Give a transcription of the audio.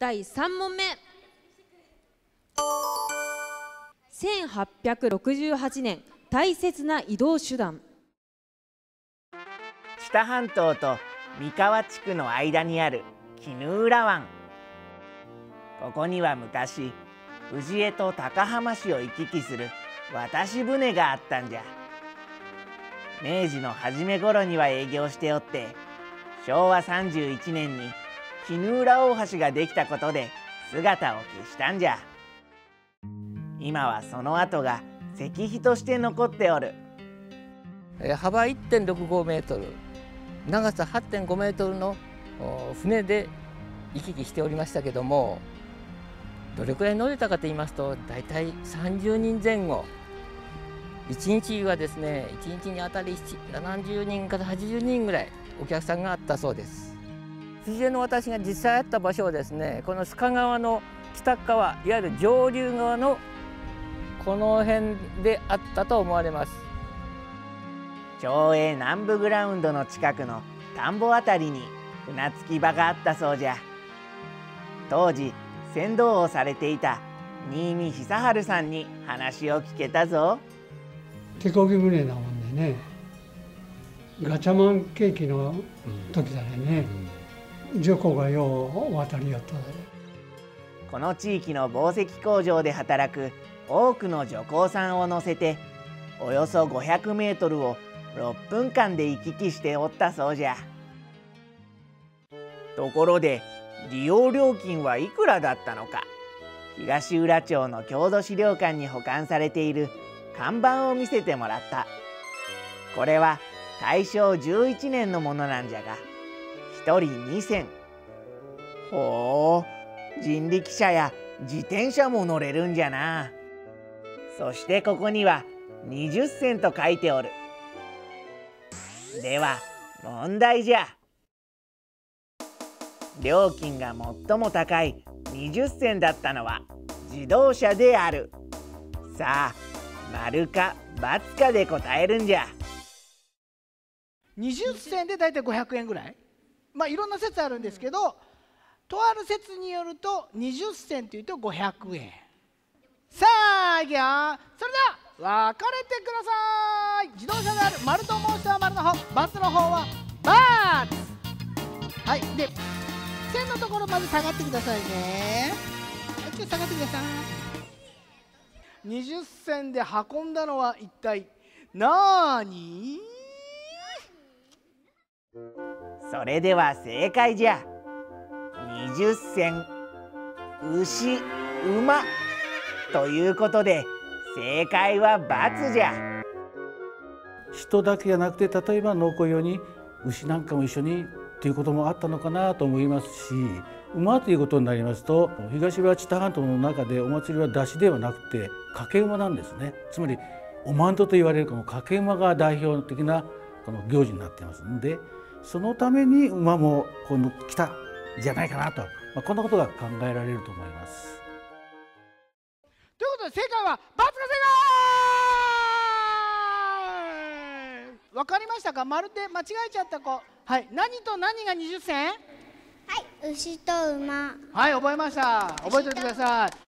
第3問目。1868年大切な移動手段。知多半島と三河地区の間にある絹浦湾。ここには昔氏江と高浜市を行き来する渡し船があったんじゃ。明治の初め頃には営業しておって昭和31年に絹浦大橋ができたことで姿を消したんじゃ。今はその跡が石碑として残っておる。幅1.65メートル長さ8.5メートルの船で行き来しておりましたけどもどれくらい乗れたかと言いますと大体30人前後。1日はですね1日にあたり70人から80人ぐらいお客さんがあったそうです。藤江の私が実際あった場所はですねこの須賀川の北側いわゆる上流側のこの辺であったと思われます。町営南部グラウンドの近くの田んぼあたりに船着き場があったそうじゃ。当時船頭をされていた新見久治さんに話を聞けたぞ。手漕ぎ船なもんでねガチャマン景気の時だよね、女皇がよう渡り寄ったこの地域の紡績工場で働く多くの女工さんを乗せておよそ500メートルを6分間で行き来しておったそうじゃ。ところで利用料金はいくらだったのか。東浦町の郷土資料館に保管されている看板を見せてもらった。これは大正11年のものなんじゃが。1人2銭ほう人力車や自転車も乗れるんじゃな。そしてここには20銭と書いておる。では問題じゃ。料金が最も高い20銭だったのは自動車である。さあ丸か×かで答えるんじゃ。20銭で大体500円ぐらい？まあいろんな説あるんですけどとある説によると20銭というと500円。さあいくよ。それでは分かれてください。自動車である丸と申した丸の方×の方は×はいで線のところまず下がってくださいね。はいちょっと下がってください。20銭で運んだのは一体なーにそれでは正解じゃ。20銭。牛馬。ということで正解は×じゃ。人だけじゃなくて例えば農耕用に牛なんかも一緒にっていうこともあったのかなと思いますし馬ということになりますと東は知多半島の中でお祭りは出汁ではなくて掛け馬なんですね。つまりおまんとと言われるこの掛け馬が代表的なこの行事になっていますんでそのために馬もこの来たじゃないかなと、まあ、こんなことが考えられると思います。ということで正解は×が正解わかりましたか？まるで間違えちゃった子。はい。何と何が20銭？はい。牛と馬。はい覚えました。覚えておいてください